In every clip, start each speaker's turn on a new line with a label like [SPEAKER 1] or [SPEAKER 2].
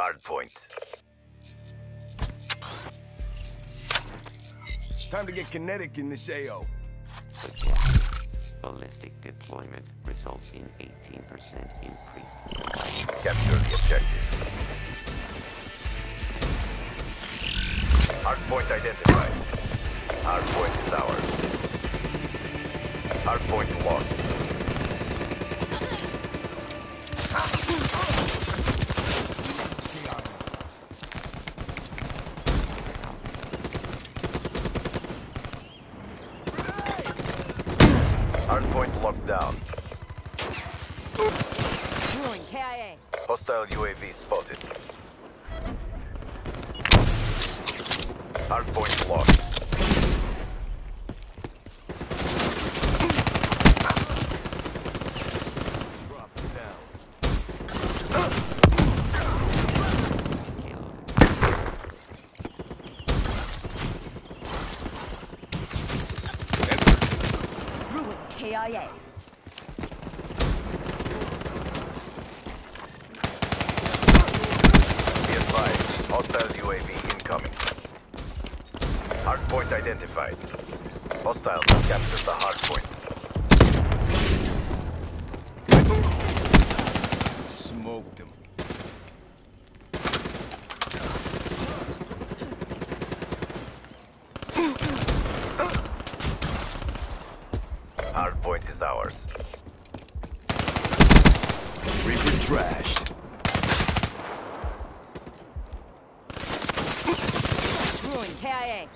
[SPEAKER 1] Hard point.
[SPEAKER 2] Time to get kinetic in this AO.
[SPEAKER 3] Ballistic deployment results in 18% increased supply.
[SPEAKER 1] Capture the objective. Hard point identified. Hard point is ours. Hard point lost. Hard point locked down.
[SPEAKER 4] Ruin KIA.
[SPEAKER 1] Hostile UAV spotted. Hardpoint lost. Drop down.
[SPEAKER 4] Ruin KIA.
[SPEAKER 1] Be advised, hostile UAV incoming. Hardpoint identified. Hostiles have captured the hardpoint.
[SPEAKER 2] Smoked him.
[SPEAKER 1] Hardpoint is ours.
[SPEAKER 2] Reaper trashed.
[SPEAKER 4] KIA.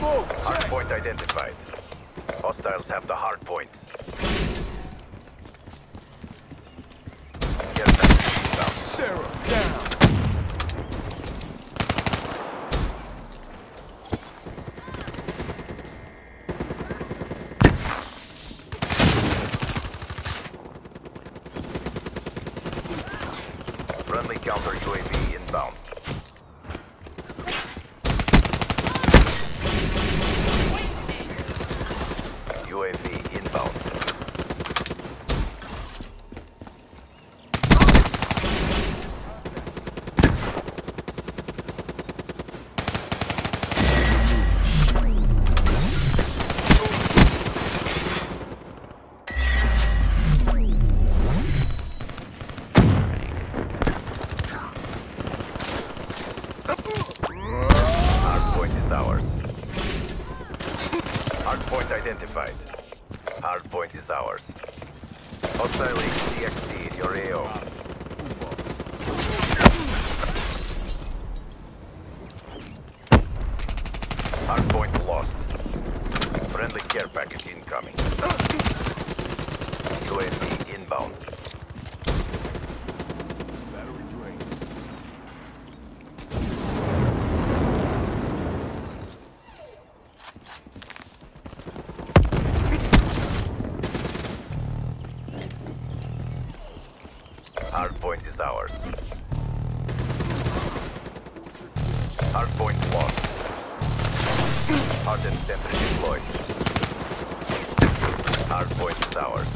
[SPEAKER 2] Smoke. Check.
[SPEAKER 1] Hardpoint identified. Hostiles have the hardpoint. Get that inbound.
[SPEAKER 2] Seraph, down.
[SPEAKER 1] Friendly counter UAV inbound. UAV Hardpoint identified. Hardpoint is ours. Hostile HC-XD in your AO. Hardpoint lost. Friendly care package incoming. UAV inbound. Hardpoint is ours. Hardpoint lost. Hardened sentry deployed. Hardpoint is ours.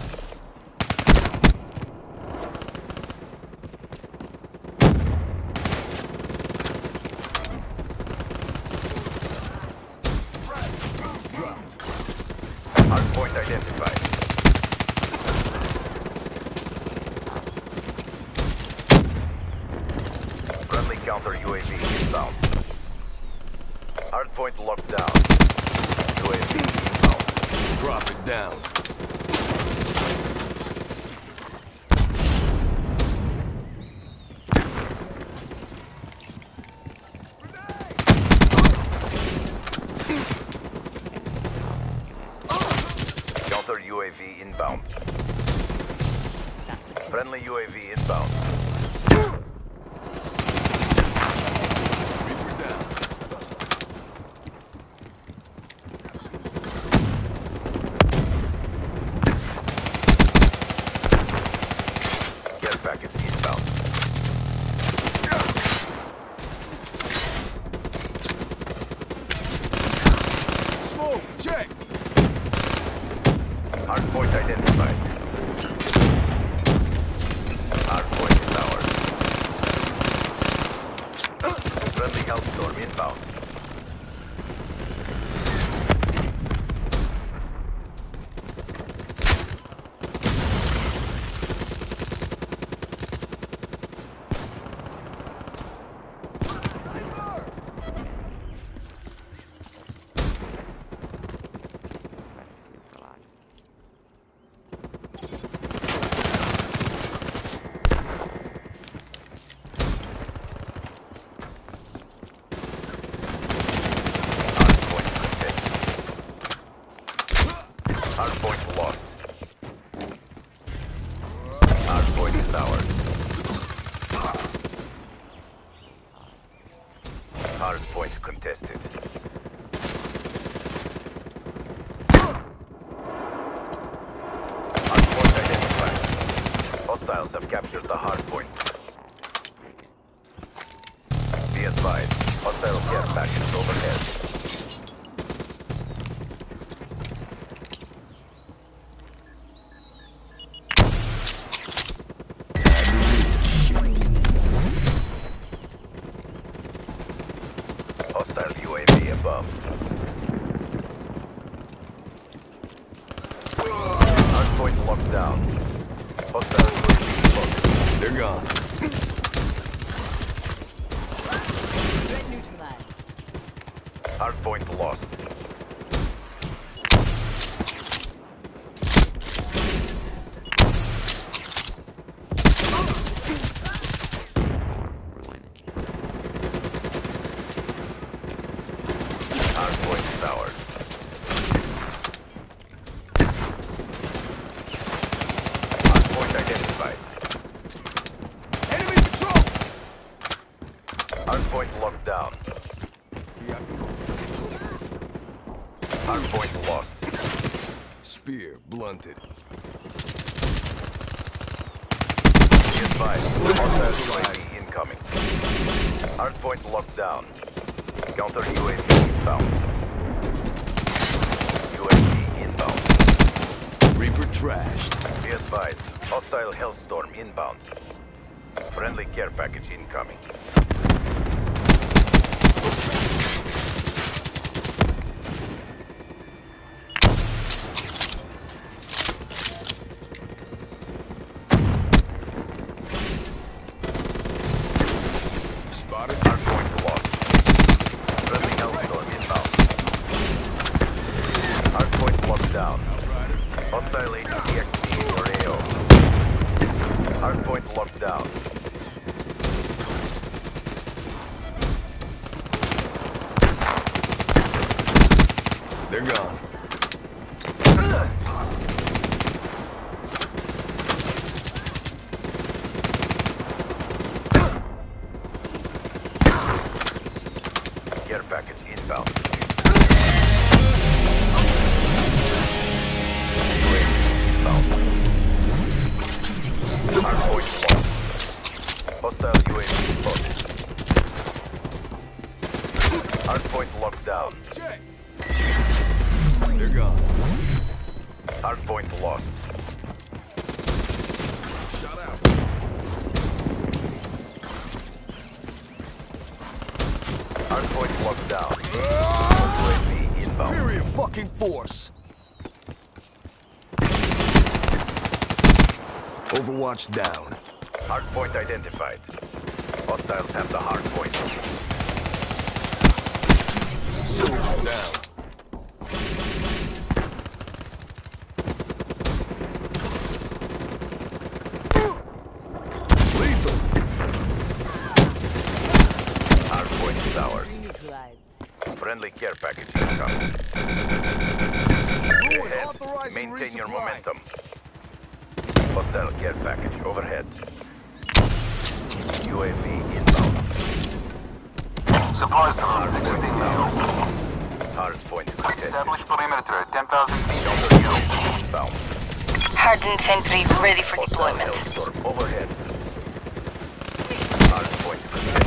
[SPEAKER 1] Hardpoint identified. Friendly counter UAV inbound. Hardpoint locked down. UAV inbound.
[SPEAKER 2] Drop it down.
[SPEAKER 1] Counter UAV inbound.
[SPEAKER 4] That's a
[SPEAKER 1] Friendly UAV inbound. towers. Hard point contested. Hard point identified. Hostiles have captured the hard point. Be advised, hostile care package overhead.
[SPEAKER 2] They're.
[SPEAKER 4] Threat neutralized.
[SPEAKER 1] Hardpoint lost. Identified. Hardpoint locked down. Hardpoint lost.
[SPEAKER 2] Spear blunted.
[SPEAKER 1] Be advised, hostile UAV incoming. Hardpoint locked down. Counter UAV inbound. UAV inbound.
[SPEAKER 2] Reaper trashed.
[SPEAKER 1] Be advised, hostile Hellstorm inbound. Friendly care package incoming.
[SPEAKER 2] Spotted.
[SPEAKER 1] Hardpoint lost. Friendly Hellstorm inbound. Hardpoint locked down.
[SPEAKER 2] Outrider.
[SPEAKER 1] Hostile
[SPEAKER 2] force. Overwatch down.
[SPEAKER 1] Hardpoint identified. Hostiles have the hardpoint.
[SPEAKER 2] Soldier down. Lethal.
[SPEAKER 1] Hardpoint is ours. Friendly care package incoming.
[SPEAKER 2] Ruin
[SPEAKER 1] Ahead.
[SPEAKER 2] authorizing
[SPEAKER 1] Maintain your momentum. Hostile care package overhead. UAV inbound.
[SPEAKER 5] Supplies delivered. Exiting now.
[SPEAKER 1] Hardpoint contested.
[SPEAKER 5] Establish perimeter at 10,000 feet.
[SPEAKER 1] Counter UAV inbound.
[SPEAKER 6] Hardened sentry ready for
[SPEAKER 1] Hostile
[SPEAKER 6] deployment.
[SPEAKER 1] Hellstorm overhead. Hardpoint contested.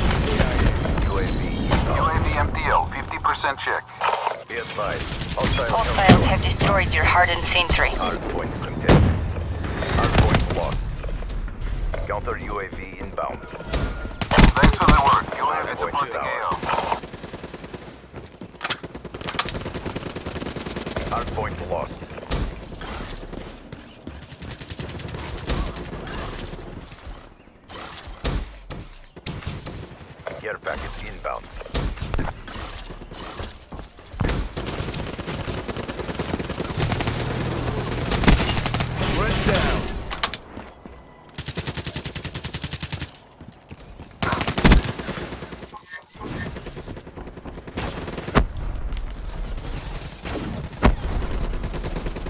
[SPEAKER 1] UAV inbound.
[SPEAKER 5] UAV MTL, 50% check.
[SPEAKER 1] Be advised. Hostile
[SPEAKER 6] Hostiles have destroyed your hardened sentry.
[SPEAKER 1] Hardpoint contested. Hardpoint lost. Counter UAV inbound.
[SPEAKER 5] Thanks for the work. UAV
[SPEAKER 1] Hardpoint
[SPEAKER 5] supporting
[SPEAKER 1] is
[SPEAKER 5] AO.
[SPEAKER 1] ours. Hardpoint lost. Care package inbound.
[SPEAKER 2] Threat down.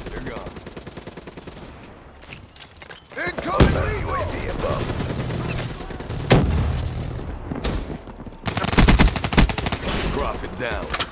[SPEAKER 2] They're gone. Incoming
[SPEAKER 1] Hostile
[SPEAKER 2] lethal.
[SPEAKER 1] UAV above. Down.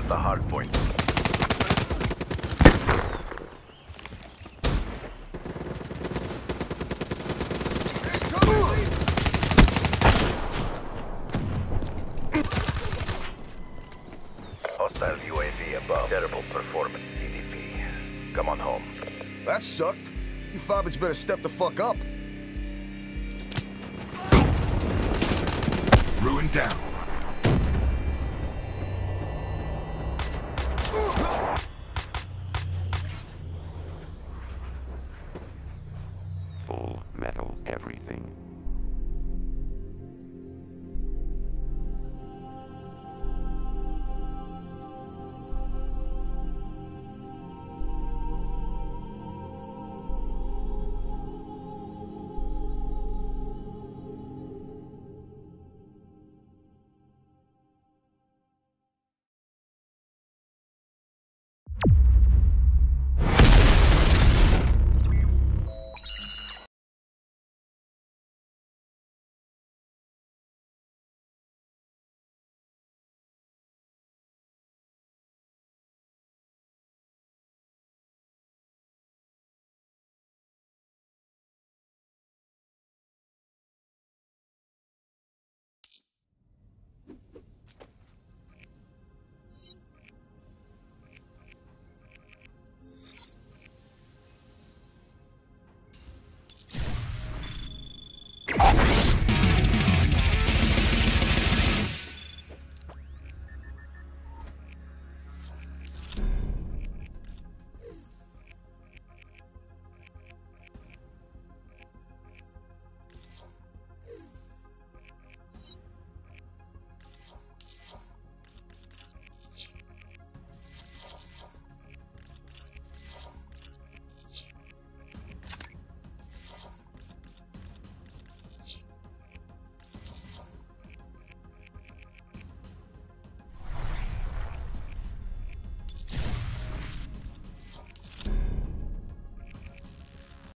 [SPEAKER 2] Captured the hard point. Hostile UAV above. Terrible performance, CDP. Come on home.
[SPEAKER 1] That sucked. You fobbits better step the fuck up. Ruin down.